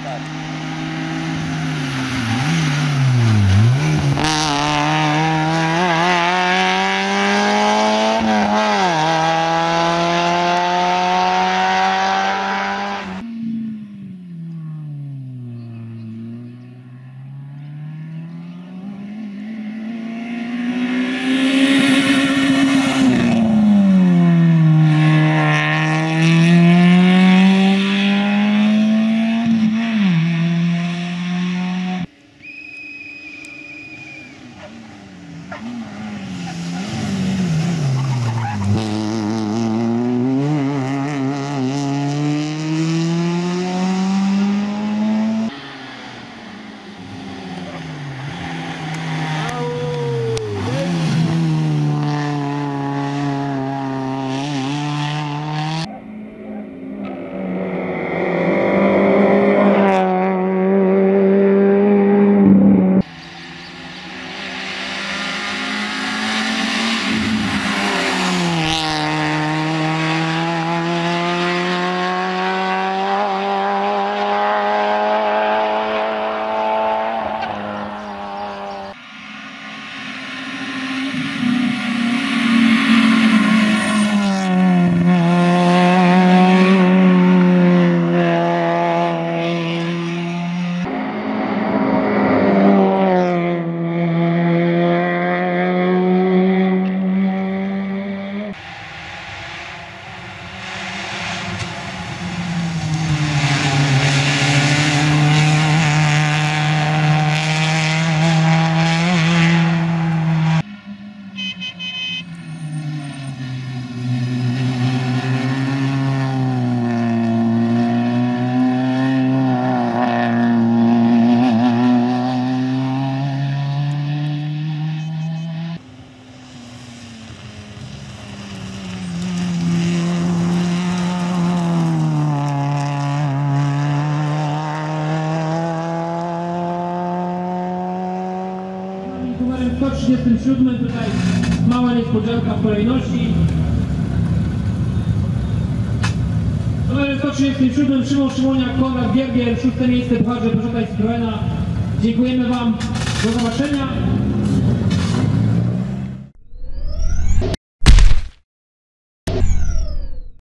Stop. Mm-hmm. 137 tutaj mała niespodzianka w kolejności. Numerem 137 Szymon Szymoniak, Konrad Giergier, szóste miejsce Pucharze Peugeota i Citroena. Dziękujemy Wam, do zobaczenia.